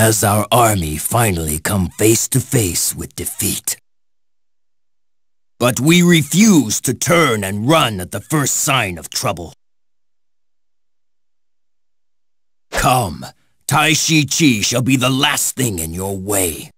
has our army finally come face to face with defeat. But we refuse to turn and run at the first sign of trouble. Come, Taishi Ci shall be the last thing in your way.